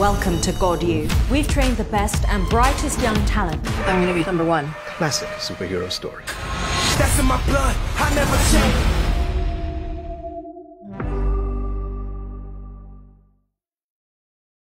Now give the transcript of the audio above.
Welcome to God U. We've trained the best and brightest young talent. I'm gonna be number one. Classic superhero story. That's in my blood. I never change.